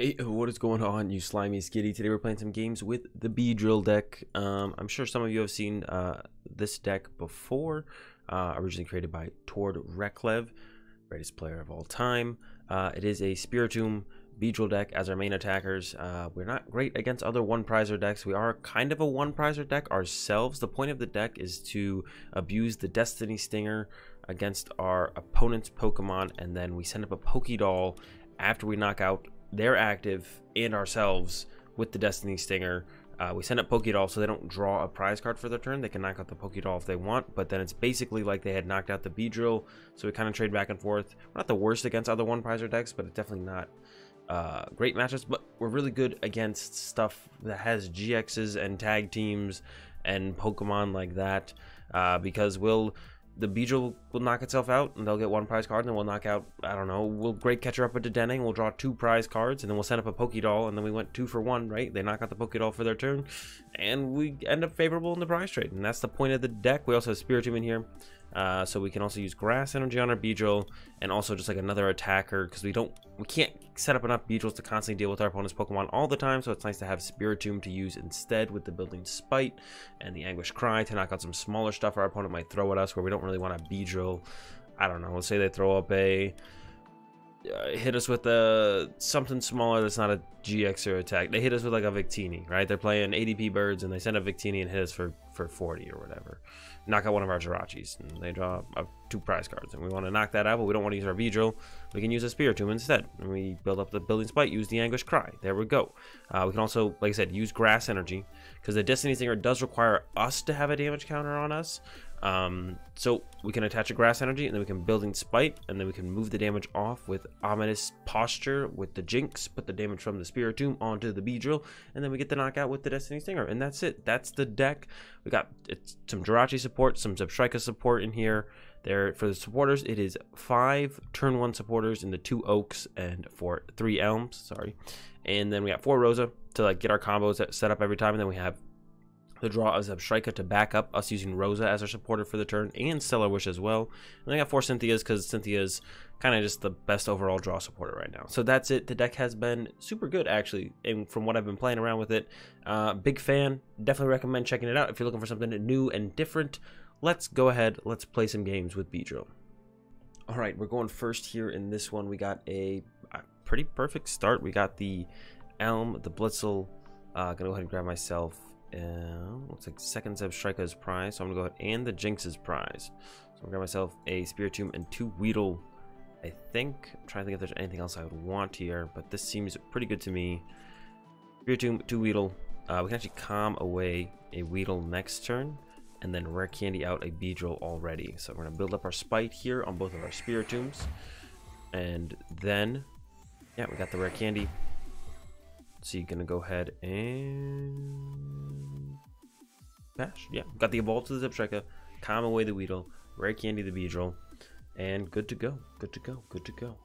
Hey, what is going on, you slimy skitty? Today we're playing some games with the B Beedrill deck. Um, I'm sure some of you have seen uh, this deck before, uh, originally created by Tord Reklev, greatest player of all time. Uh, it is a Spiritomb Beedrill deck as our main attackers. Uh, we're not great against other one-prizer decks. We are kind of a one-prizer deck ourselves. The point of the deck is to abuse the Destiny Stinger against our opponent's Pokemon, and then we send up a Pokédoll after we knock out their active and ourselves with the Destiny Stinger. Uh, we send up Pokédoll so they don't draw a prize card for their turn. They can knock out the Pokédoll if they want, but then it's basically like they had knocked out the Beedrill, so we kind of trade back and forth. We're not the worst against other one prizer decks, but it's definitely not uh, great matches. But we're really good against stuff that has GXs and tag teams and Pokemon like that uh, because we'll the Beedrill will knock itself out, and they'll get one prize card, and then we'll knock out, I don't know, we'll Great Catcher up into Denning, we'll draw two prize cards, and then we'll set up a Pokédoll, and then we went two for one, right? They knock out the Pokédoll for their turn, and we end up favorable in the prize trade, and that's the point of the deck. We also have Spiritomb in here, uh, so we can also use Grass Energy on our Beedrill, and also just like another attacker, because we don't, we can't set up enough Beedrills to constantly deal with our opponent's Pokemon all the time, so it's nice to have Spiritomb to use instead with the Building Spite and the Anguish Cry to knock out some smaller stuff our opponent might throw at us where we don't really want to Beedrill. I don't know, let's say they throw up a uh, hit us with a something smaller that's not a GX or attack. They hit us with like a Victini, right? They're playing ADP birds and they send a Victini and hit us for for 40 or whatever. Knock out one of our Jirachis and they draw uh, two prize cards and we want to knock that out, but we don't want to use our Beedrill. We can use a Spiritomb instead. And we build up the Building Spite, use the Anguish Cry. There we go. Uh, we can also, like I said, use Grass Energy because the Destiny Stinger does require us to have a damage counter on us. Um, so we can attach a grass energy and then we can building spite and then we can move the damage off with ominous posture with the Jynx, put the damage from the Spiritomb onto the Beedrill, and then we get the knockout with the Destiny Stinger. And that's it. That's the deck. We got some Jirachi support, some Zebstrika support in here. There for the supporters, it is five turn one supporters in the two oaks and for three elms. Sorry, and then we got four Rosa to like get our combos set up every time, and then we have the draw of Zebstrika to back up us using Rosa as our supporter for the turn and Stellar Wish as well. And I got four Cynthias because Cynthia's kind of just the best overall draw supporter right now. So that's it. The deck has been super good actually, and from what I've been playing around with it, uh, big fan. Definitely recommend checking it out if you're looking for something new and different. Let's go ahead. Let's play some games with Beedrill. All right, we're going first here in this one. We got a, a pretty perfect start. We got the Elm, the Blitzle. Uh, gonna go ahead and grab myself uh, looks like second Zebstrika's prize, so I'm gonna go ahead and the Jynx's prize. So I'm gonna grab myself a Spiritomb and two Weedle. I think I'm trying to think if there's anything else I would want here, but this seems pretty good to me. Spiritomb, two Weedle. Uh, we can actually calm away a Weedle next turn, and then rare candy out a Beedrill already. So we're gonna build up our Spite here on both of our Spiritombs, and then yeah, we got the rare candy. So you're gonna go ahead and bash. Yeah, got the evolve to the Zebstrika, calm away the Weedle, rare candy the Beedrill, and good to go. Good to go. Good to go.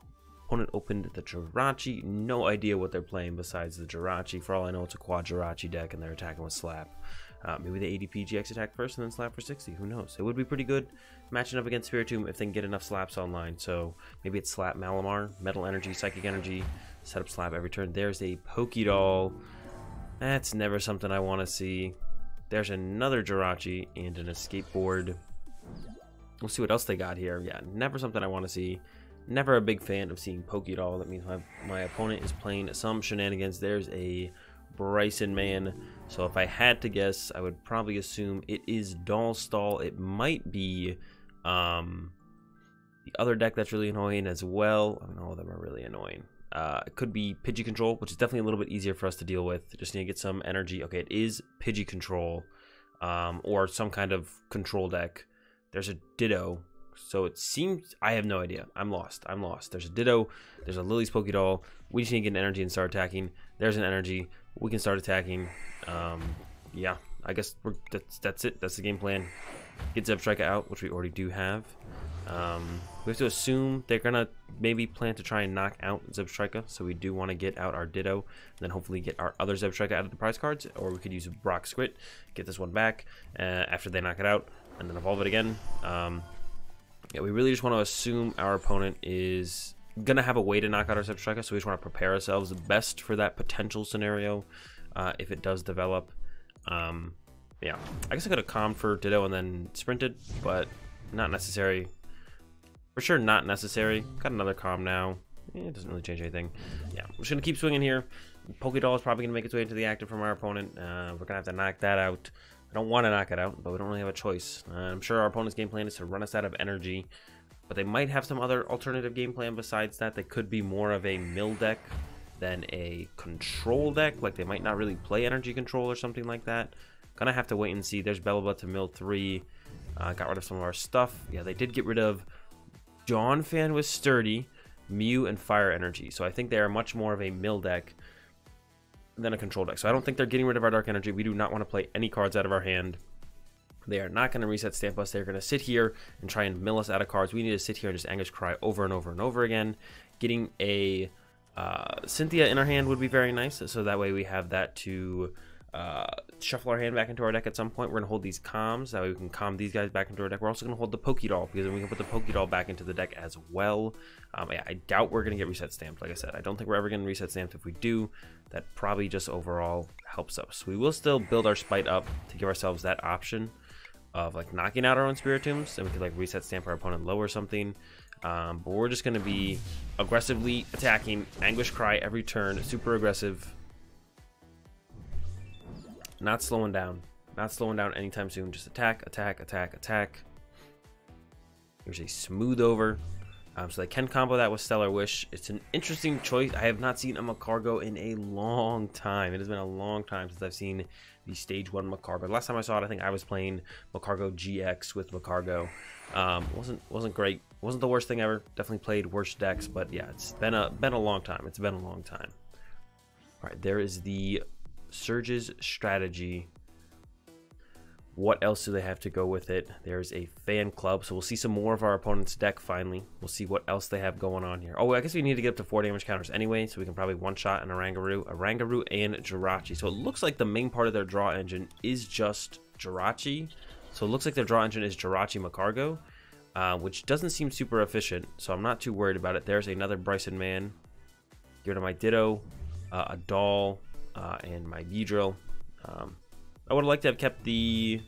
Opponent opened the Jirachi. No idea what they're playing besides the Jirachi. For all I know, it's a quad Jirachi deck, and they're attacking with Slap. Uh, maybe the ADP GX attack first and then slap for 60. Who knows? It would be pretty good matching up against Spiritomb if they can get enough slaps online. So maybe it's slap Malamar, Metal Energy, Psychic Energy, set up slap every turn. There's a Pokédoll. That's never something I want to see. There's another Jirachi and an Escape Board. We'll see what else they got here. Yeah, never something I want to see. Never a big fan of seeing Pokédoll. That means my, my opponent is playing some shenanigans. There's a Brycen Man. So if I had to guess, I would probably assume it is Dollstall. It might be um, the other deck that's really annoying as well. I mean, all of them are really annoying. Uh, it could be Pidgey Control, which is definitely a little bit easier for us to deal with. Just need to get some energy. Okay, it is Pidgey Control um, or some kind of control deck. There's a Ditto. So it seems I have no idea. I'm lost. I'm lost. There's a Ditto. There's a Lillie's Pokédoll. We just need to get an energy and start attacking. There's an energy we can start attacking. Um, yeah, I guess that's that's it. That's the game plan. Get Zebstrika out, which we already do have. Um, we have to assume they're gonna maybe plan to try and knock out Zebstrika, so we do want to get out our Ditto, and then hopefully get our other Zebstrika out of the prize cards, or we could use Brock's Grit, get this one back uh, after they knock it out, and then evolve it again. Um, yeah, we really just want to assume our opponent is gonna have a way to knock out our Zebstrika, so we just want to prepare ourselves best for that potential scenario uh, if it does develop. Um, yeah, I guess I could have calmed for Ditto and then sprinted, but not necessary. For sure, not necessary. Got another calm now. Eh, it doesn't really change anything. Yeah, I'm just gonna keep swinging here. Pokédoll is probably gonna make its way into the active from our opponent. Uh, we're gonna have to knock that out. I don't want to knock it out, but we don't really have a choice. Uh, I'm sure our opponent's game plan is to run us out of energy but they might have some other alternative game plan besides that. They could be more of a mill deck than a control deck. Like they might not really play energy control or something like that. Gonna have to wait and see. There's Bellelba to mill three. Uh, got rid of some of our stuff. Yeah, they did get rid of Donphan with Sturdy, Mew, and Fire Energy. So I think they are much more of a mill deck than a control deck. So I don't think they're getting rid of our Dark Energy. We do not want to play any cards out of our hand. They are not going to reset stamp us. They're going to sit here and try and mill us out of cards. We need to sit here and just Anguish Cry over and over and over again. Getting a uh, Cynthia in our hand would be very nice. So that way we have that to uh, shuffle our hand back into our deck at some point. We're going to hold these comms. That way we can calm these guys back into our deck. We're also going to hold the Pokédoll because then we can put the Pokédoll back into the deck as well. Um, yeah, I doubt we're going to get reset stamped. Like I said, I don't think we're ever going to reset stamped. If we do, that probably just overall helps us. We will still build our Spite up to give ourselves that option of like knocking out our own Spiritombs, and we could like reset stamp our opponent low or something. Um, but we're just going to be aggressively attacking Anguish Cry every turn, super aggressive. Not slowing down. Not slowing down anytime soon. Just attack, attack, attack, attack. There's a smooth over. Um, so they can combo that with Stellar Wish. It's an interesting choice. I have not seen a Magcargo in a long time. It has been a long time since I've seen the Stage 1 Magcargo. Last time I saw it, I think I was playing Magcargo GX with Magcargo. Um, wasn't wasn't great. Wasn't the worst thing ever. Definitely played worse decks, but yeah, it's been a been a long time. It's been a long time. All right, there is the Surge's strategy what else do they have to go with it? There's a fan club, so we'll see some more of our opponent's deck finally. We'll see what else they have going on here. Oh, I guess we need to get up to four damage counters anyway, so we can probably one-shot an Oranguru, Oranguru, and Jirachi. So it looks like the main part of their draw engine is just Jirachi. So it looks like their draw engine is Jirachi Magcargo, uh, which doesn't seem super efficient, so I'm not too worried about it. There's another Brycen Man. My Ditto, uh, a Doll, uh, and my Beedrill. Um, I would have liked to have kept the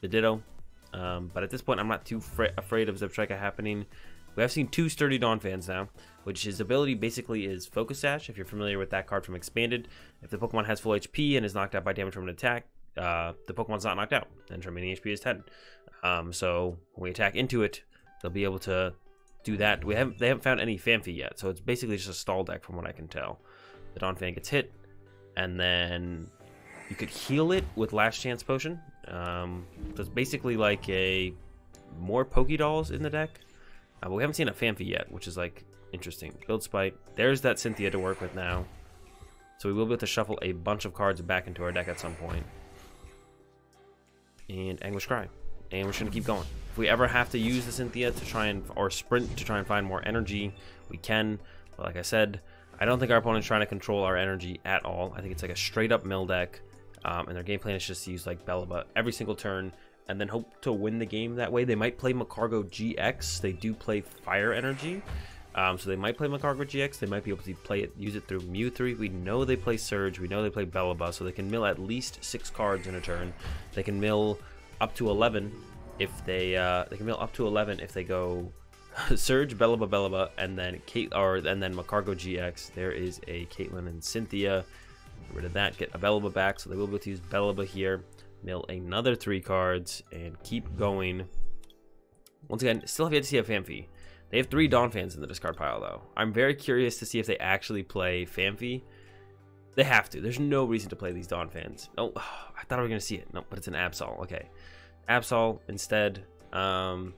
the Ditto, um, but at this point, I'm not too afraid of Zebstrika happening. We have seen two Sturdy Donphans now, which his ability basically is Focus Sash, if you're familiar with that card from Expanded. If the Pokemon has full HP and is knocked out by damage from an attack, uh, the Pokemon's not knocked out, and remaining HP is 10. Um, so when we attack into it, they'll be able to do that. We haven't They haven't found any Phanpy yet, so it's basically just a stall deck from what I can tell. The Donphan gets hit, and then you could heal it with Last Chance Potion. Um, so it's basically like a more Pokédolls in the deck. Uh, but we haven't seen a Phanpy yet, which is like interesting. Build Spite. There's that Cynthia to work with now. So we will be able to shuffle a bunch of cards back into our deck at some point. And Anguish Cry. And we're just to keep going. If we ever have to use the Cynthia to try and, or Sprint to try and find more energy, we can. But like I said, I don't think our opponent's trying to control our energy at all. I think it's like a straight up mill deck. Um, and their game plan is just to use like Bellelba every single turn and then hope to win the game that way. They might play Magcargo GX. They do play Fire Energy. Um, so they might play Magcargo GX. They might be able to play it, use it through Mew 3. We know they play Surge. We know they play Bellelba. So they can mill at least six cards in a turn. They can mill up to 11 if they uh, they can mill up to 11 if they go Surge, Bellelba, Bellelba, and then Kate or and then Magcargo GX. There is a Caitlin and Cynthia. Get rid of that, get a Bellelba back, so they will be able to use Bellelba here, mill another three cards, and keep going. Once again, still have yet to see a Phanpy. They have three Donphans in the discard pile, though. I'm very curious to see if they actually play Phanpy. They have to. There's no reason to play these Donphans. Oh, I thought I going to see it. No, but it's an Absol. Okay. Absol instead. Um,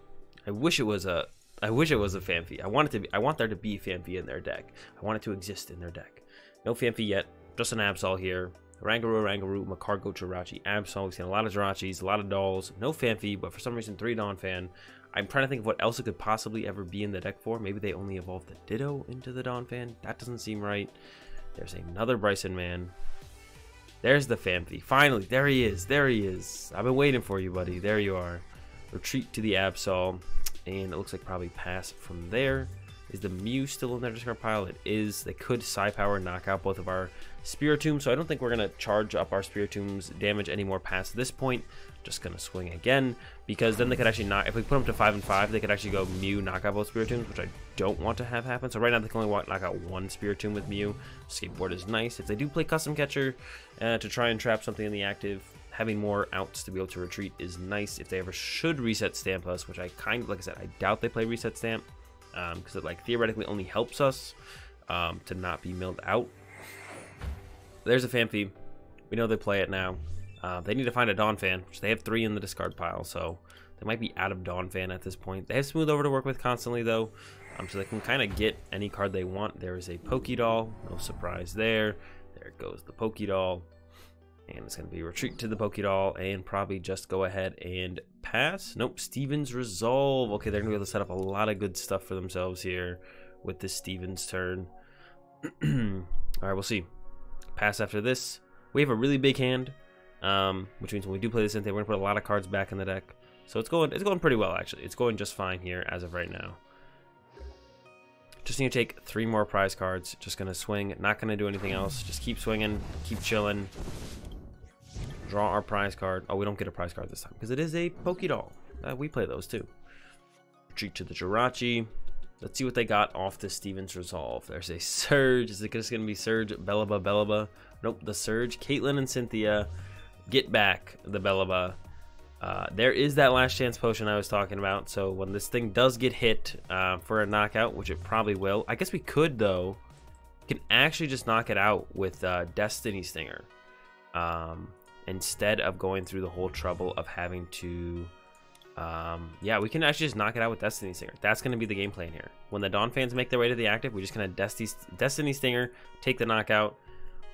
I wish it was a... I wish it was a Phanpy. I want it to be. I want there to be Phanpy in their deck. I want it to exist in their deck. No Phanpy yet. Just an Absol here. Oranguru, Oranguru, Magcargo, Jirachi, Absol. We've seen a lot of Jirachis, a lot of dolls. No Phanpy, but for some reason, three Donphan. I'm trying to think of what else it could possibly ever be in the deck for. Maybe they only evolved the Ditto into the Donphan. That doesn't seem right. There's another Brycen Man. There's the Phanpy. Finally, there he is. There he is. I've been waiting for you, buddy. There you are. Retreat to the Absol. And it looks like probably pass from there. Is the Mew still in their discard pile? It is. They could Psi Power knock out both of our Spiritombs, so I don't think we're going to charge up our Spiritomb's damage anymore past this point. Just going to swing again, because then they could actually knock, if we put them to 5 and 5, they could actually go Mew, knock out both Spiritombs, which I don't want to have happen. So right now they can only knock out one Spiritomb with Mew. Skateboard is nice. If they do play Custom Catcher uh, to try and trap something in the active, having more outs to be able to retreat is nice. If they ever should reset Stamp us, which I kind of, like I said, I doubt they play Reset Stamp, because um, it like theoretically only helps us um, to not be milled out. There's a Phanpy. We know they play it now. Uh, they need to find a Donphan, which they have three in the discard pile, so they might be out of Donphan at this point. They have Smooth Over to work with constantly, though, um, so they can kind of get any card they want. There is a Pokédoll, no surprise there. There goes the Pokédoll. And it's going to be retreat to the Pokédoll and probably just go ahead and pass. Nope, Stevens Resolve. Okay, they're going to be able to set up a lot of good stuff for themselves here with this Stevens turn. All right, we'll see. Pass after this. We have a really big hand, um, which means when we do play this Entei, we're going to put a lot of cards back in the deck. So it's going, it's going pretty well, actually. It's going just fine here as of right now. Just need to take three more prize cards. Just going to swing. Not going to do anything else. Just keep swinging. Keep chilling. Draw our prize card. Oh, we don't get a prize card this time because it is a Pokédoll. Uh, we play those too. Retreat to the Jirachi. Let's see what they got off the Stevens Resolve. There's a Surge. Is it just going to be Surge? Bellelba, Bellelba. Nope, the Surge. Caitlin and Cynthia get back the Bellelba. Uh, there is that last chance potion I was talking about. So when this thing does get hit uh, for a knockout, which it probably will, I guess we could though, can actually just knock it out with uh, Destiny Stinger. Um, instead of going through the whole trouble of having to um, yeah, we can actually just knock it out with Destiny Stinger. That's going to be the game plan here. When the Donphans make their way to the active, we're just going to Destiny, Destiny Stinger, take the knockout,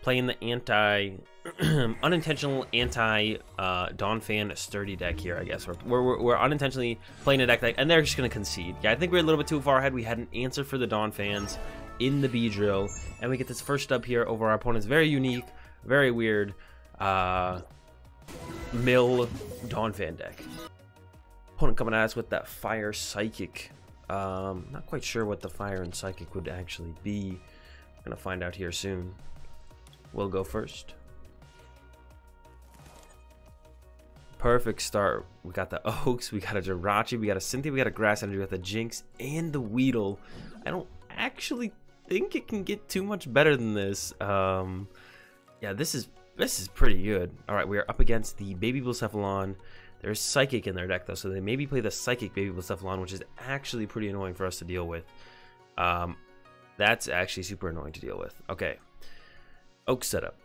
playing the anti, unintentional anti uh, fan sturdy deck here, I guess. We're, we're, we're unintentionally playing a deck, that, and they're just going to concede. Yeah, I think we're a little bit too far ahead. We had an answer for the Donphans in the Beedrill, and we get this first dub here over our opponent's very unique, very weird uh, Mill Van deck. Opponent coming at us with that Fire Psychic. Um, not quite sure what the Fire and Psychic would actually be. We're gonna find out here soon. We'll go first. Perfect start. We got the Oaks, we got a Jirachi, we got a Cynthia, we got a Grass Energy, we got the Jynx, and the Weedle. I don't actually think it can get too much better than this. Um, yeah, this is this is pretty good. All right, we are up against the Baby Blacephalon. There's Psychic in their deck, though, so they maybe play the Psychic Baby Blacephalon, which is actually pretty annoying for us to deal with. Um, that's actually super annoying to deal with. Okay. Oak setup.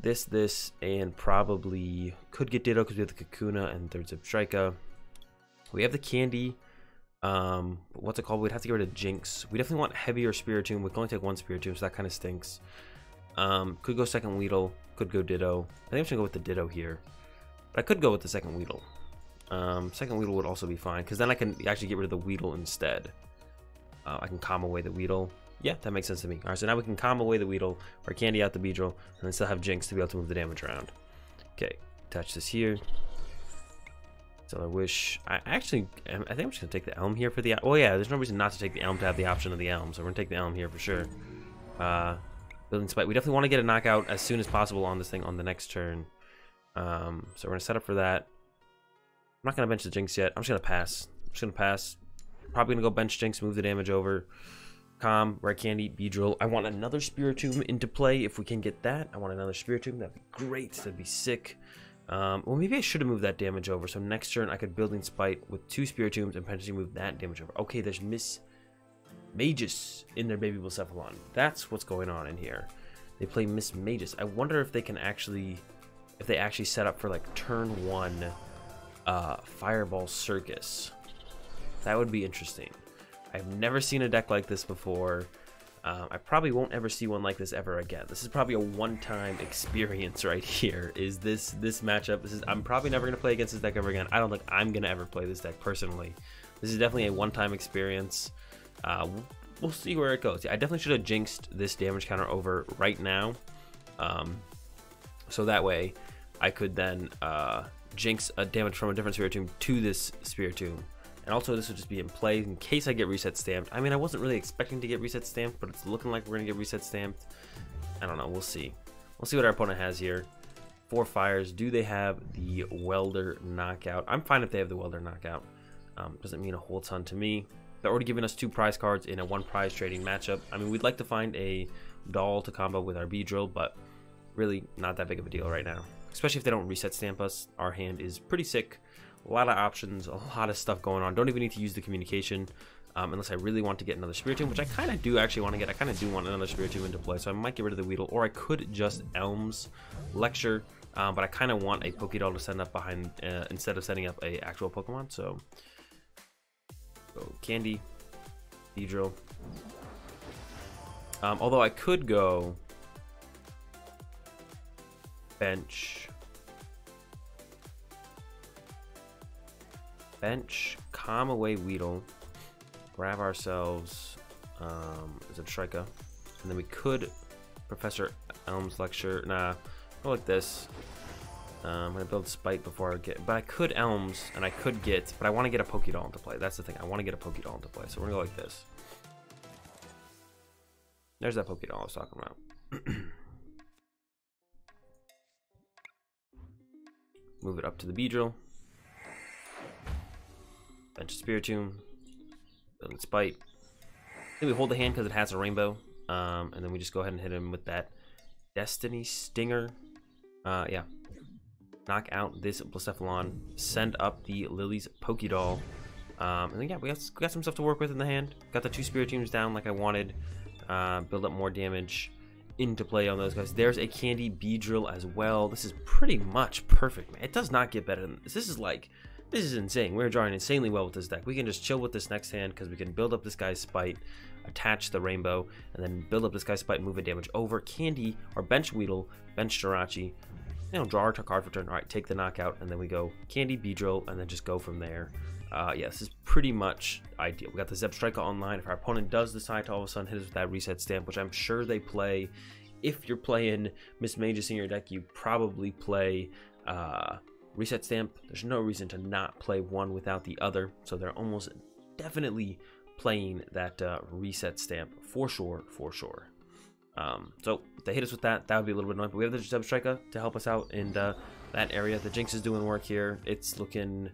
This, this, and probably could get Ditto because we have the Kakuna and Third Zebstrika. We have the Candy. Um, what's it called? We'd have to get rid of Jynx. We definitely want heavier Spirit Spiritomb. We can only take one Spirit Spiritomb, so that kind of stinks. Um, could go second Weedle. Could go Ditto. I think I'm gonna go with the Ditto here. But I could go with the second Weedle. Um, second Weedle would also be fine, because then I can actually get rid of the Weedle instead. Uh, I can calm away the Weedle. Yeah, that makes sense to me. Alright, so now we can calm away the Weedle, or Candy out the Beedrill, and then still have Jynx to be able to move the damage around. Okay, attach this here. So I wish... I actually... I think I'm just to take the Elm here for the... Oh yeah, there's no reason not to take the Elm to have the option of the Elm, so we're to take the Elm here for sure. Uh, Building Spite. We definitely want to get a knockout as soon as possible on this thing on the next turn. Um, so we're going to set up for that. I'm not going to bench the Jynx yet. I'm just going to pass. I'm just going to pass. Probably going to go bench Jynx, move the damage over. Calm, Rare Candy, Beedrill. I want another Spiritomb into play if we can get that. I want another Spiritomb. That'd be great. That'd be sick. Um, well, maybe I should have moved that damage over. So next turn, I could Building Spite with two Spiritombs and potentially move that damage over. Okay, there's Miss Magus in their Baby Blacephalon. That's what's going on in here. They play Mismagius. I wonder if they can actually, if they actually set up for like turn one uh, Fireball Circus. That would be interesting. I've never seen a deck like this before. Um, I probably won't ever see one like this ever again. This is probably a one-time experience right here. Is this this matchup? This is I'm probably never gonna play against this deck ever again. I don't think I'm gonna ever play this deck personally. This is definitely a one-time experience. Uh, we'll see where it goes. Yeah, I definitely should have jinxed this damage counter over right now. Um, so that way I could then uh, jinx a damage from a different Spiritomb to this Spiritomb And also this would just be in play in case I get reset stamped. I mean, I wasn't really expecting to get reset stamped, but it's looking like we're gonna get reset stamped. I don't know, we'll see. We'll see what our opponent has here. Four fires, do they have the welder knockout? I'm fine if they have the welder knockout. Um, doesn't mean a whole ton to me. They're already giving us two prize cards in a one prize trading matchup. I mean, we'd like to find a doll to combo with our Beedrill, but really not that big of a deal right now. Especially if they don't reset stamp us. Our hand is pretty sick. A lot of options, a lot of stuff going on. Don't even need to use the communication um, unless I really want to get another Spiritomb, which I kind of do actually want to get. I kind of do want another Spiritomb into play, so I might get rid of the Weedle, or I could just Elms Lecture, um, but I kind of want a Pokédoll to send up behind uh, instead of setting up a actual Pokemon, so go Candy, Beedrill. Um, although I could go bench, bench, calm away Weedle, grab ourselves um, Zebstrika, and then we could Professor Elm's lecture. Nah, go like this. Um, I'm gonna build Spite before I get, but I could Elms and I could get, but I want to get a Pokédoll into play. That's the thing. I want to get a Pokédoll into play, so we're gonna go like this. There's that Pokédoll I was talking about. Move it up to the Beedrill. Bench Spiritomb. Build Spite. Then we hold the hand because it has a rainbow. Um, and then we just go ahead and hit him with that Destiny Stinger. Uh, yeah. Knock out this Blacephalon. Send up the Lillie's Pokédoll. Um, and then yeah, we got, we got some stuff to work with in the hand. Got the two Spiritombs down like I wanted. Uh, build up more damage into play on those guys. There's a Candy Beedrill as well. This is pretty much perfect, man. It does not get better than this. This is like, this is insane. We're drawing insanely well with this deck. We can just chill with this next hand because we can build up this guy's Spite, attach the Rainbow, and then build up this guy's Spite, move a damage over. Candy, or Bench Weedle, Bench Jirachi, you know, draw our card for turn. All right, take the knockout, and then we go Candy, Beedrill, and then just go from there. Uh, yeah, this is pretty much ideal. We got the Zebstrika online. If our opponent does decide to all of a sudden hit us with that reset stamp, which I'm sure they play, if you're playing Miss Mismagius in your deck, you probably play uh, reset stamp. There's no reason to not play one without the other, so they're almost definitely playing that uh, reset stamp for sure, for sure. Um, so if they hit us with that, that would be a little bit annoying. But we have the Zebstrika to help us out in uh, that area. The Jynx is doing work here. It's looking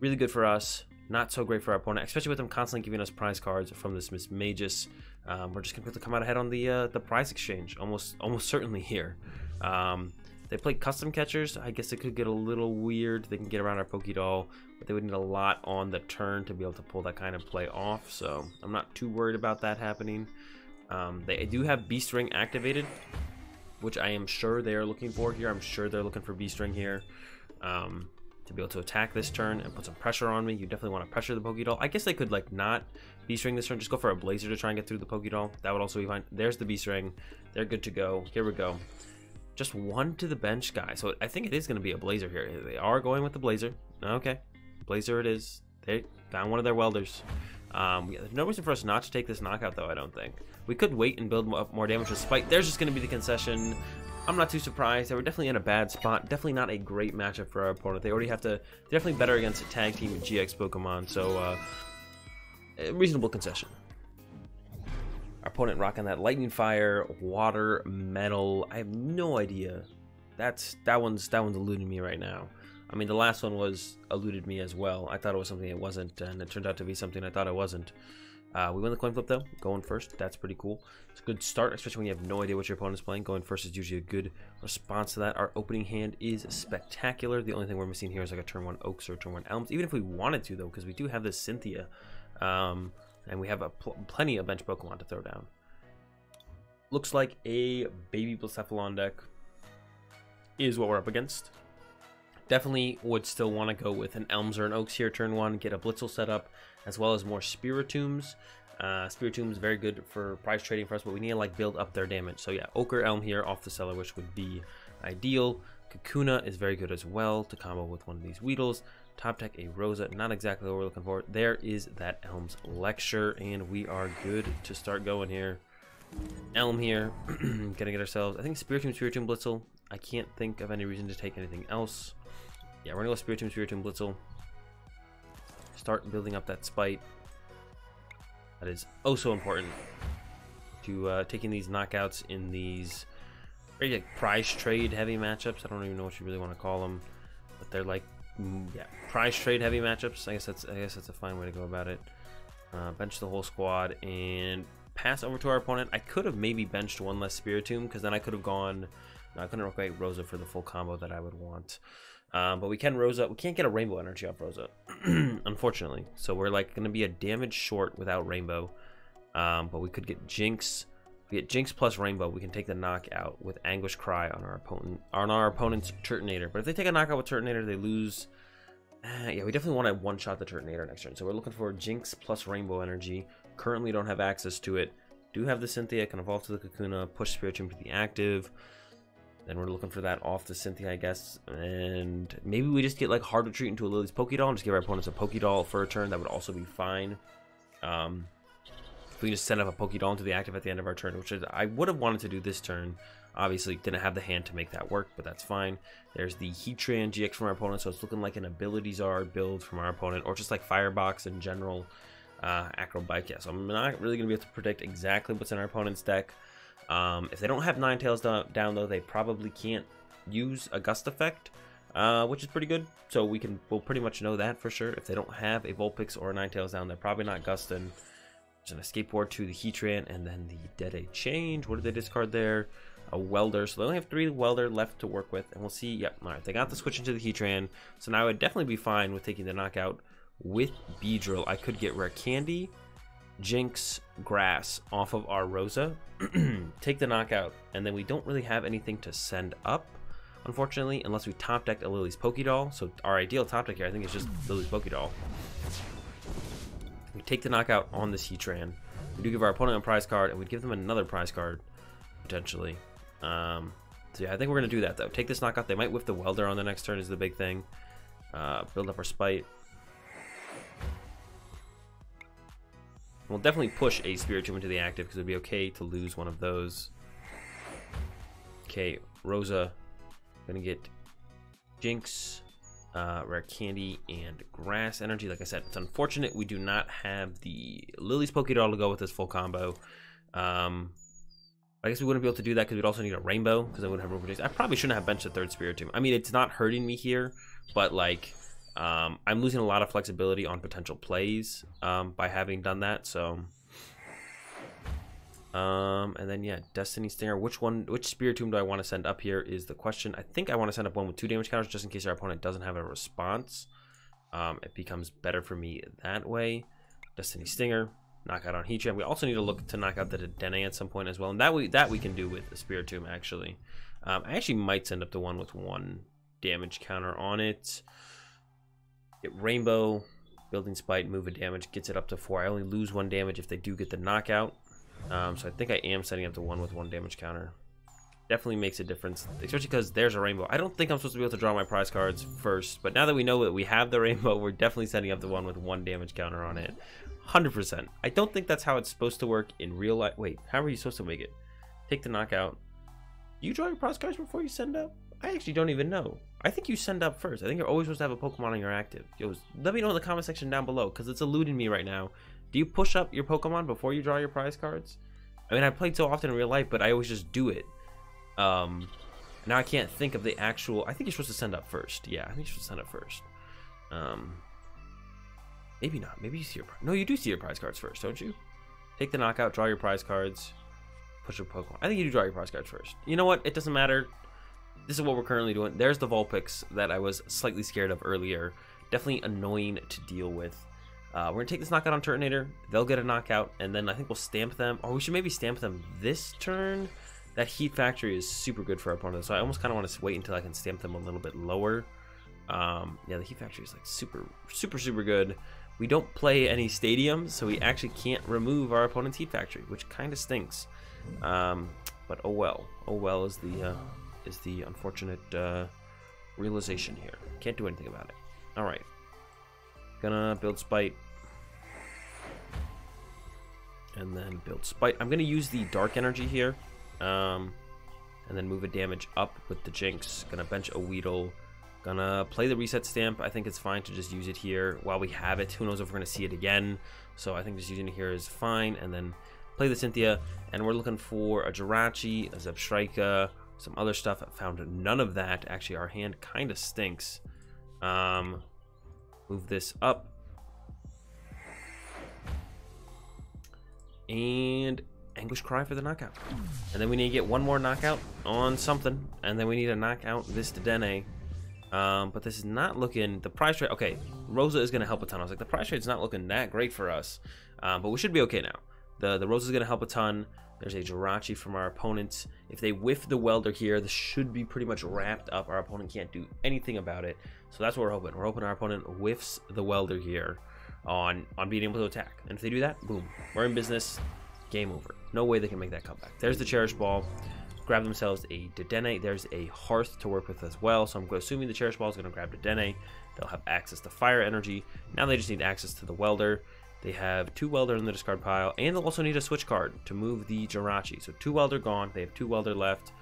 really good for us. Not so great for our opponent, especially with them constantly giving us prize cards from this Mismagius. Um, we're just gonna to come out ahead on the uh, the prize exchange, almost almost certainly here. Um, they play custom catchers. I guess it could get a little weird. They can get around our Pokédoll, but they would need a lot on the turn to be able to pull that kind of play off. So I'm not too worried about that happening. Um, they do have Beast Ring activated, which I am sure they are looking for here. I'm sure they're looking for Beast Ring here. Um, to be able to attack this turn and put some pressure on me. You definitely want to pressure the Pokédoll. I guess they could like not Beast Ring this turn, just go for a Blazer to try and get through the Pokédoll. That would also be fine. There's the Beast Ring. They're good to go. Here we go. Just one to the bench guy. So I think it is going to be a Blazer here. They are going with the Blazer. Okay. Blazer it is. They found one of their welders. Um, there's no reason for us not to take this knockout, though, I don't think. We could wait and build up more damage with Spite. There's just going to be the concession. I'm not too surprised. They were definitely in a bad spot. Definitely not a great matchup for our opponent. They already have to... definitely better against a tag team GX Pokemon, so... Uh, reasonable concession. Our opponent rocking that Lightning Fire, Water, Metal. I have no idea. That's that one's that one's eluding me right now. I mean, the last one was eluded me as well. I thought it was something it wasn't, and it turned out to be something I thought it wasn't. Uh, we win the coin flip though, going first. That's pretty cool. It's a good start, especially when you have no idea what your opponent's playing. Going first is usually a good response to that. Our opening hand is spectacular. The only thing we're missing here is like a turn one Oaks or turn one Elms. Even if we wanted to though, because we do have this Cynthia, um, and we have a pl plenty of bench Pokemon to throw down. Looks like a Baby Blacephalon deck is what we're up against. Definitely would still want to go with an Elms or an Oaks here turn one, get a Blitzle set up, as well as more Spiritombs. Uh, Spiritombs very good for price trading for us, but we need to like build up their damage. So yeah, Ochre Elm here off the cellar, which would be ideal. Kakuna is very good as well to combo with one of these Weedles. Top Deck a Rosa, not exactly what we're looking for. There is that Elm's Lecture, and we are good to start going here. Elm here, gonna get ourselves, I think Spiritomb, Spiritomb, Blitzle. I can't think of any reason to take anything else. Yeah, we're gonna go Spiritomb, Spiritomb, Blitzle. start building up that spite. That is oh so important to uh, taking these knockouts in these very like prize trade heavy matchups. I don't even know what you really want to call them, but they're like mm, yeah prize trade heavy matchups. I guess that's I guess that's a fine way to go about it. Uh, bench the whole squad and pass over to our opponent. I could have maybe benched one less Spiritomb because then I could have gone. No, I couldn't rotate Rosa for the full combo that I would want. Um, but we can Rosa. We can't get a Rainbow Energy off Rosa, unfortunately. So we're like going to be a damage short without Rainbow. Um, but we could get Jynx. If we get Jynx plus Rainbow, we can take the knockout with Anguish Cry on our opponent on our opponent's Turtonator. But if they take a knockout with Turtonator, they lose. Uh, yeah, we definitely want to one-shot the Turtonator next turn. So we're looking for Jynx plus Rainbow Energy. Currently don't have access to it. Do have the Cynthia, can evolve to the Kakuna, push Spiritomb to the active. Then we're looking for that off the Cynthia, I guess. And maybe we just get like hard retreat into a Lillie's Pokédoll and just give our opponents a Pokédoll for a turn. That would also be fine. Um, if we just send up a Pokédoll into the active at the end of our turn, which is, I would have wanted to do this turn. Obviously, didn't have the hand to make that work, but that's fine. There's the Heatran GX from our opponent, so it's looking like an Abilities-R build from our opponent, or just like Firebox in general, uh, Acrobike. Yeah, so I'm not really going to be able to predict exactly what's in our opponent's deck. Um, if they don't have Ninetales down, down, though, they probably can't use a Gust effect, uh, which is pretty good. So we can, we'll pretty much know that for sure. If they don't have a Vulpix or a Ninetales down, they're probably not Gusting. There's an Escape Board to the Heatran, and then the Dead Change. What did they discard there? A Welder. So they only have three Welder left to work with, and we'll see. Yep, all right, they got the switch into the Heatran. So now I would definitely be fine with taking the knockout with Beedrill. I could get Rare Candy, Jynx, Grass off of our Rosa, take the knockout, and then we don't really have anything to send up, unfortunately, unless we top decked a Lillie's Pokédoll. So our ideal top deck here, I think, is just Lillie's Pokédoll. We take the knockout on this Heatran. We do give our opponent a prize card, and we give them another prize card, potentially. Um, so yeah, I think we're going to do that, though. Take this knockout. They might whiff the Welder on the next turn is the big thing. Uh, build up our Spite. We'll definitely push a Spirit Spiritomb into the active because it'd be okay to lose one of those. Okay, Rosa. Gonna get Jynx, uh, Rare Candy, and Grass Energy. Like I said, it's unfortunate we do not have the Lillie's Pokédoll to go with this full combo. Um, I guess we wouldn't be able to do that because we'd also need a Rainbow because I wouldn't have room for Jynx. I probably shouldn't have benched the third Spiritomb. I mean, it's not hurting me here, but like um, I'm losing a lot of flexibility on potential plays um, by having done that. So, um, and then yeah, Destiny Stinger. Which one? Which Spiritomb do I want to send up here? Is the question. I think I want to send up one with two damage counters just in case our opponent doesn't have a response. Um, it becomes better for me that way. Destiny Stinger. Knockout on Heatran. We also need to look to knock out the Dene at some point as well, and that we that we can do with the Spiritomb actually. Um, I actually might send up the one with one damage counter on it. Get Rainbow, Building Spite, move a damage, gets it up to four. I only lose one damage if they do get the knockout. Um, so I think I am setting up the one with one damage counter. Definitely makes a difference, especially because there's a rainbow. I don't think I'm supposed to be able to draw my prize cards first, but now that we know that we have the rainbow, we're definitely setting up the one with one damage counter on it. 100%. I don't think that's how it's supposed to work in real life. Wait, how are you supposed to make it? Take the knockout. You draw your prize cards before you send up? I actually don't even know. I think you send up first. I think you're always supposed to have a Pokemon on your active. Yo, let me know in the comment section down below, because it's eluding me right now. Do you push up your Pokemon before you draw your prize cards? I mean, I played so often in real life, but I always just do it. Um, now I can't think of the actual... I think you're supposed to send up first. Yeah, I think you're supposed to send up first. Um, maybe not. Maybe you see your... No, you do see your prize cards first, don't you? Take the knockout, draw your prize cards, push your Pokemon. I think you do draw your prize cards first. You know what? It doesn't matter this is what we're currently doing. There's the Vulpix that I was slightly scared of earlier. Definitely annoying to deal with. Uh, we're going to take this knockout on Turtonator. They'll get a knockout, and then I think we'll stamp them. Or we should maybe stamp them this turn. That Heat Factory is super good for our opponent, so I almost kind of want to wait until I can stamp them a little bit lower. Um, yeah, the Heat Factory is like super, super, super good. We don't play any stadiums, so we actually can't remove our opponent's Heat Factory, which kind of stinks. Um, but oh well. Oh well is the... Uh, is the unfortunate uh, realization here. Can't do anything about it. Alright. Gonna build Spite. And then build Spite. I'm gonna use the Dark Energy here. Um, and then move a damage up with the Jynx. Gonna bench a Weedle. Gonna play the reset stamp. I think it's fine to just use it here while we have it. Who knows if we're gonna see it again. So I think just using it here is fine. And then play the Cynthia. And we're looking for a Jirachi, a Zebstrika, some other stuff. I found none of that. Actually, our hand kind of stinks. Um, move this up. And Anguish Cry for the knockout. And then we need to get one more knockout on something. And then we need to knock out this Dedenne. Um, but this is not looking, the price trade, okay, Rosa is going to help a ton. I was like, the price trade is not looking that great for us. Um, but we should be okay now. The, the Rosa is going to help a ton. There's a Jirachi from our opponents. If they whiff the Welder here, this should be pretty much wrapped up. Our opponent can't do anything about it. So that's what we're hoping. We're hoping our opponent whiffs the Welder here on, on being able to attack. And if they do that, boom, we're in business. Game over. No way they can make that comeback. There's the Cherish Ball. Grab themselves a Dedenne. There's a Hearth to work with as well. So I'm assuming the Cherish Ball is going to grab Dedenne. They'll have access to Fire Energy. Now they just need access to the Welder. They have two Welder in the discard pile, and they'll also need a switch card to move the Jirachi. So two Welder gone. They have two Welder left.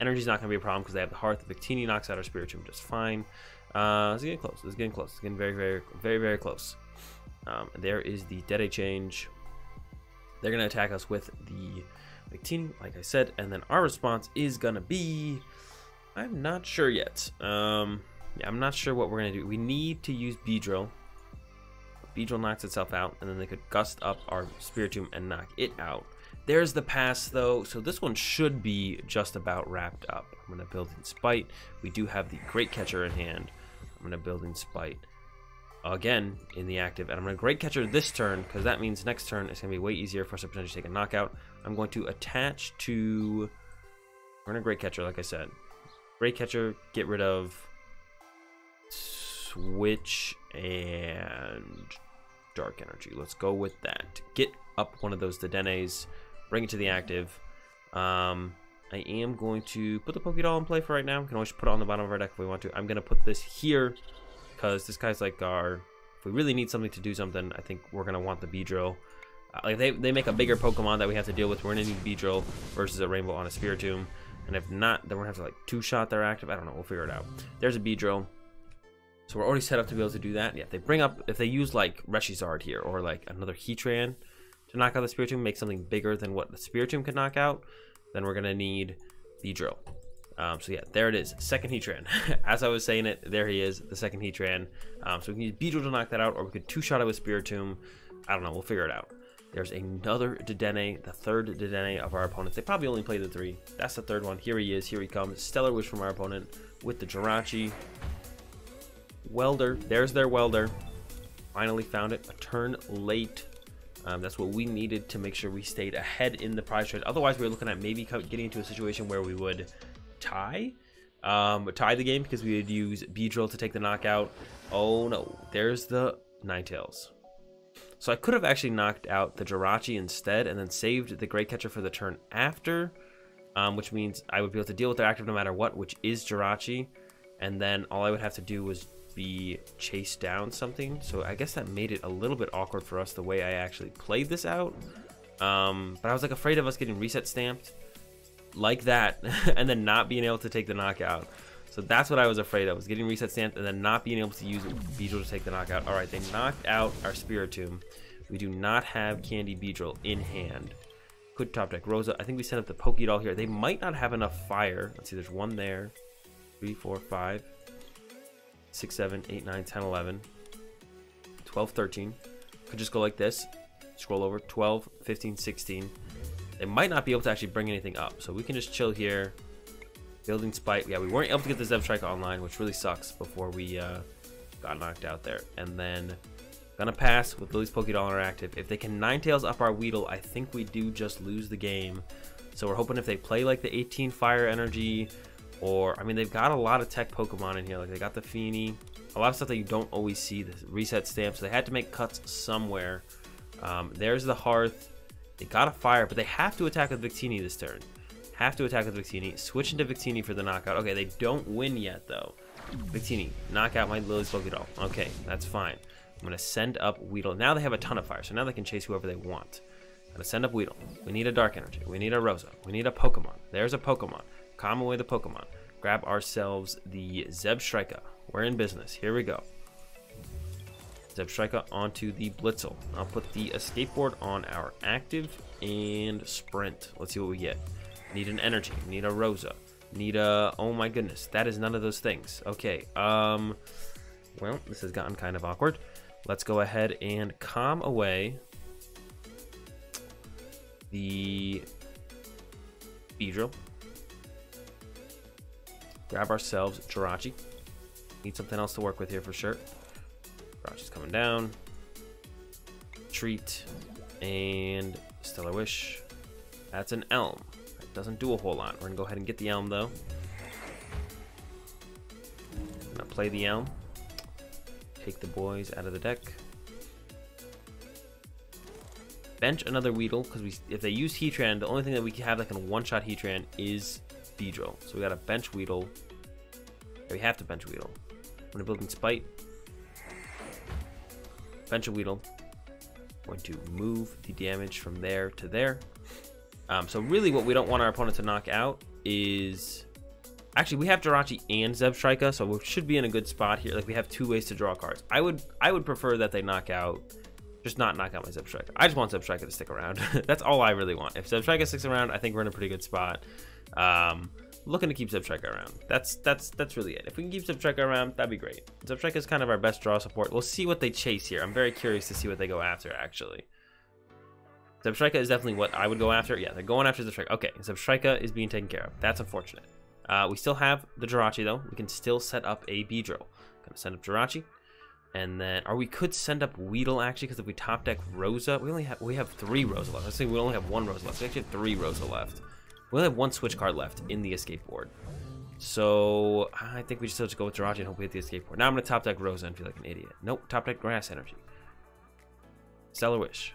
Energy's not going to be a problem because they have the Hearth. Victini knocks out our Spiritomb just fine. Uh, it's getting close. It's getting close. It's getting very, very, very, very close. Um, there is the Dede change. They're going to attack us with the Victini, like I said, and then our response is going to be... I'm not sure yet. Um, yeah, I'm not sure what we're going to do. We need to use Beedrill. Beedrill knocks itself out, and then they could gust up our Spiritomb and knock it out. There's the pass, though, so this one should be just about wrapped up. I'm going to build in Spite. We do have the Great Catcher in hand. I'm going to build in Spite again in the active. And I'm going to Great Catcher this turn, because that means next turn it's going to be way easier for us to potentially take a knockout. I'm going to attach to... We're going to Great Catcher, like I said. Great Catcher, get rid of Switch and Dark Energy. Let's go with that. Get up one of those Dedennes, bring it to the active. Um, I am going to put the Pokédoll in play for right now. We can always put it on the bottom of our deck if we want to. I'm going to put this here because this guy's like our... If we really need something to do something, I think we're going to want the Beedrill. Uh, like they, they make a bigger Pokemon that we have to deal with. We're going to need Beedrill versus a Rainbow on a Spiritomb. And if not, then we're going to have to like two-shot their active. I don't know. We'll figure it out. There's a Beedrill. So we're already set up to be able to do that. Yeah, if they bring up, if they use like Reshizard here or like another Heatran to knock out the Spiritomb, make something bigger than what the Spiritomb can knock out, then we're to need Beedrill. Um, so yeah, there it is, second Heatran. As I was saying it, there he is, the second Heatran. Um, so we can use Beedrill to knock that out, or we could two-shot it with Spiritomb. I don't know, we'll figure it out. There's another Dedenne, the third Dedenne of our opponents. They probably only played the three. That's the third one. Here he is, here he comes. Stellar Wish from our opponent with the Jirachi. Welder, there's their Welder. Finally found it, a turn late. Um, that's what we needed to make sure we stayed ahead in the prize trade. Otherwise, we were looking at maybe getting into a situation where we would tie, um, tie the game because we would use Beedrill to take the knockout. Oh no, there's the Ninetales. So I could have actually knocked out the Jirachi instead and then saved the Great Catcher for the turn after, um, which means I would be able to deal with their active no matter what, which is Jirachi. And then all I would have to do was be chased down something. So I guess that made it a little bit awkward for us the way I actually played this out. Um, but I was like afraid of us getting reset stamped like that and then not being able to take the knockout. So that's what I was afraid of, was getting reset stamped and then not being able to use Beedrill to take the knockout. All right, they knocked out our Spiritomb. We do not have Candy Beedrill in hand. Good top deck Rosa. I think we set up the Pokédoll here. They might not have enough fire. Let's see, there's one there. Three, four, five, six, seven, eight, nine, 10, 11, 12, 13. Could just go like this. Scroll over. 12, 15, 16. They might not be able to actually bring anything up. So we can just chill here. Building Spite. Yeah, we weren't able to get the Zebstrika online, which really sucks before we uh, got knocked out there. And then gonna pass with Lillie's Pokédoll interactive. If they can Ninetales up our Weedle, I think we do just lose the game. So we're hoping if they play like the 18 Fire Energy, or I mean they've got a lot of tech Pokemon in here. Like they got the Feeny, a lot of stuff that you don't always see. The reset stamps. So they had to make cuts somewhere. Um, there's the Hearth. They got a Fire, but they have to attack with Victini this turn. Have to attack with Victini. Switch into Victini for the knockout. Okay, they don't win yet, though. Victini, knock out my Lillie's Pokédoll. Okay, that's fine. I'm going to send up Weedle. Now they have a ton of fire, so now they can chase whoever they want. I'm going to send up Weedle. We need a Dark Energy. We need a Rosa. We need a Pokemon. There's a Pokemon. Calm away the Pokemon. Grab ourselves the Zebstrika We're in business. Here we go. Zebstrika onto the Blitzle. I'll put the escape board on our active and sprint. Let's see what we get. Need an energy. Need a Rosa. Need a... Oh my goodness. That is none of those things. Okay. Um. Well, this has gotten kind of awkward. Let's go ahead and calm away the Beedrill. Grab ourselves Jirachi. Need something else to work with here for sure. Jirachi's coming down. Treat. And Stellar Wish. That's an Elm. That doesn't do a whole lot. We're going to go ahead and get the Elm, though. Gonna play the Elm. Take the boys out of the deck. Bench another Weedle, because we if they use Heatran, the only thing that we can have that can one-shot Heatran is So we got a bench Weedle. We have to bench Weedle. I'm gonna Building Spite. Bench a Weedle. Going to move the damage from there to there. Um, so really what we don't want our opponent to knock out is... Actually, we have Jirachi and Zebstrika, so we should be in a good spot here. Like, we have two ways to draw cards. I would I would prefer that they knock out... Just not knock out my Zebstrika. I just want Zebstrika to stick around. That's all I really want. If Zebstrika sticks around, I think we're in a pretty good spot. Um, looking to keep Zebstrika around. That's that's that's really it. If we can keep Zebstrika around, that'd be great. Zebstrika is kind of our best draw support. We'll see what they chase here. I'm very curious to see what they go after, actually. Zebstrika is definitely what I would go after. Yeah, they're going after Zebstrika. Okay, Zebstrika is being taken care of. That's unfortunate. Uh, we still have the Jirachi, though. We can still set up a Beedrill. Gonna send up Jirachi. And then, or we could send up Weedle, actually, because if we top deck Rosa, we only have, we have three Rosa left. Let's say we only have one Rosa left. We actually have three Rosa left. We only have one switch card left in the escape board. So, I think we just have to go with Jirachi and hope we hit the escape board. Now I'm gonna top deck Rosa and feel like an idiot. Nope, top deck Grass Energy. Stellar Wish.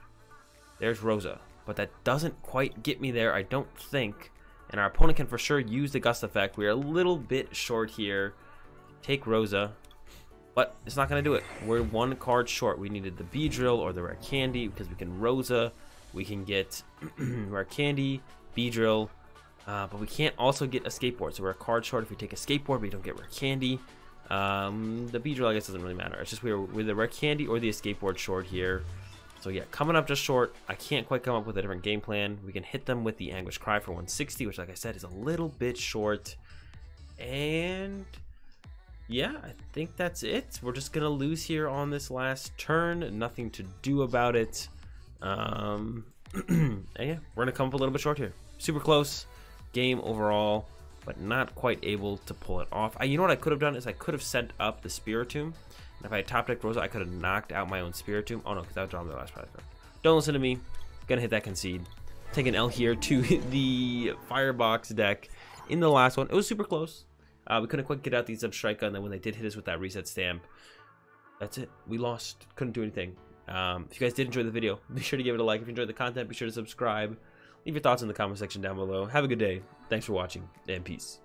There's Rosa. But that doesn't quite get me there, I don't think. And our opponent can for sure use the Gust effect. We're a little bit short here. Take Rosa. But it's not going to do it. We're one card short. We needed the Beedrill or the Rare Candy because we can Rosa. We can get Rare Candy, Beedrill. Uh, but we can't also get a skateboard. So we're a card short if we take a skateboard, we don't get Rare Candy. Um, the Beedrill, I guess, doesn't really matter. It's just we're with the Rare Candy or the skateboard short here. So yeah, coming up just short. I can't quite come up with a different game plan. We can hit them with the Anguish Cry for 160, which like I said is a little bit short. And yeah, I think that's it. We're just gonna lose here on this last turn. Nothing to do about it. Um, yeah, we're gonna come up a little bit short here. Super close game overall, but not quite able to pull it off. I, you know what I could have done is I could have sent up the Spiritomb and if I had top decked Rosa, I could have knocked out my own Spiritomb. Oh no, because that would draw me the last card. Don't listen to me. Gonna hit that concede. Take an L here to the Firebox deck in the last one. It was super close. Uh, we couldn't quite get out the Zebstrika, and then when they did hit us with that reset stamp, that's it. We lost. Couldn't do anything. Um, if you guys did enjoy the video, be sure to give it a like. If you enjoyed the content, be sure to subscribe. Leave your thoughts in the comment section down below. Have a good day. Thanks for watching, and peace.